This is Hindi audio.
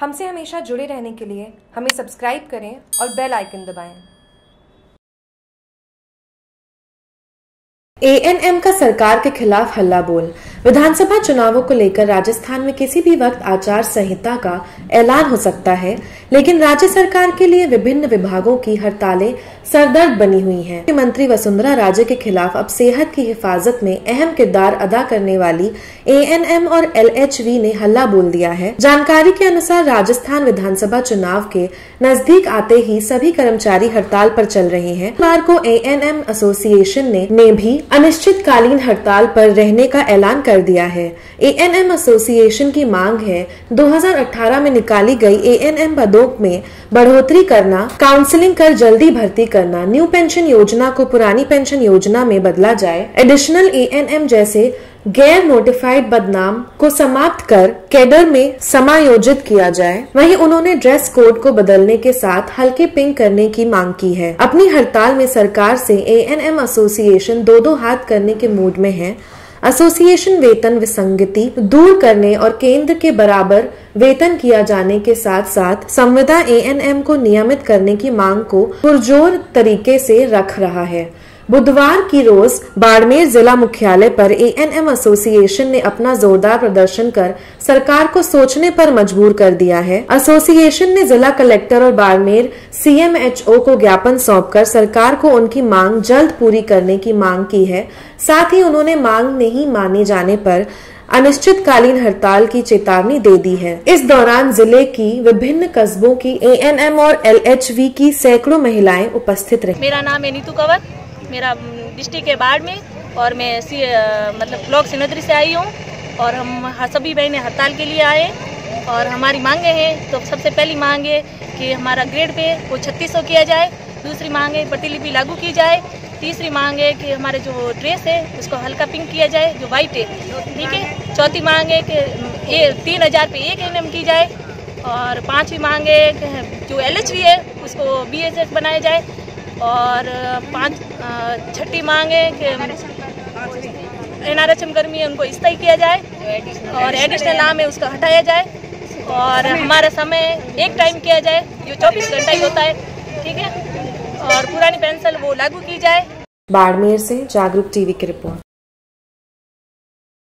हमसे हमेशा जुड़े रहने के लिए हमें सब्सक्राइब करें और बेल आइकन दबाएँ। एएनएम का सरकार के खिलाफ हल्ला बोल विधानसभा चुनावों को लेकर राजस्थान में किसी भी वक्त आचार संहिता का ऐलान हो सकता है, लेकिन राज्य सरकार के लिए विभिन्न विभागों की हड़तालें सरदर्द बनी हुई हैं। मुख्यमंत्री वसुंधरा राजे के खिलाफ अब सेहत की हिफाजत में अहम किरदार अदा करने वाली एएनएम और एलएचवी ने हल्ला बोल दिया है। जानकारी के अनुसार राजस्थान विधानसभा चुनाव के नज़दीक आते ही सभी कर्मचारी हड़ताल पर चल रहे हैं। बार को एएनएम एसोसिएशन ने, ने भी अनिश्चितकालीन हड़ताल पर रहने का ऐलान कर दिया है। एएनएम एसोसिएशन की मांग है 2018 में निकाली गई एएनएम पदों में बढ़ोतरी करना काउंसलिंग कर जल्दी भर्ती करना न्यू पेंशन योजना को पुरानी पेंशन योजना में बदला जाए एडिशनल एएनएम जैसे गैर नोटिफाइड बदनाम को समाप्त कर कैडर में समायोजित किया जाए। वहीं उन्होंने ड्रेस कोड को बदलने के साथ हल्के पिंक करने की मांग की है। अपनी हड़ताल में सरकार से एएनएम एसोसिएशन दो दो हाथ करने के मूड में है। एसोसिएशन वेतन विसंगति दूर करने और केंद्र के बराबर वेतन किया जाने के साथ साथ संविदा एएनएम को नियमित करने की मांग को पुरजोर तरीके से रख रहा है। बुधवार की रोज बाड़मेर जिला मुख्यालय पर एएनएम एसोसिएशन ने अपना जोरदार प्रदर्शन कर सरकार को सोचने पर मजबूर कर दिया है। एसोसिएशन ने जिला कलेक्टर और बाड़मेर सीएमएचओ को ज्ञापन सौंपकर सरकार को उनकी मांग जल्द पूरी करने की मांग की है। साथ ही उन्होंने मांग नहीं माने जाने पर अनिश्चितकालीन हड़ताल की चेतावनी दे दी है। इस दौरान ज़िले की विभिन्न कस्बों की एएनएम और एलएचवी की सैकड़ों महिलाएँ उपस्थित रही। मेरा नाम है नीतू कंवर। मेरा डिस्ट्रिक्ट है में और मैं सी मतलब ब्लॉक सिनोदरी से आई हूँ और हम सभी बहनें हड़ताल के लिए आए और हमारी मांगे हैं। तो सबसे पहली मांग है कि हमारा ग्रेड पे वो छत्तीस किया जाए, दूसरी मांग है प्रतिलिपि लागू की जाए, तीसरी मांग है कि हमारे जो ड्रेस है उसको हल्का पिंक किया जाए, जो वाइट है। ठीक है? चौथी मांग है कि ये तीन हज़ार पे एक एन की जाए और पांचवी मांग है जो एलएचवी है, उसको बी बनाया जाए। और पाँच छठी मांग है कि एन कर्मी है, उनको स्थायी किया जाए और एडिशनल नाम है, उसका हटाया जाए और हमारा समय एक टाइम किया जाए, जो चौबीस घंटा ही होता है, ठीक है? और पुरानी पेंसिल वो लागू की जाए। बाड़मेर से जागरूक टीवी की रिपोर्ट।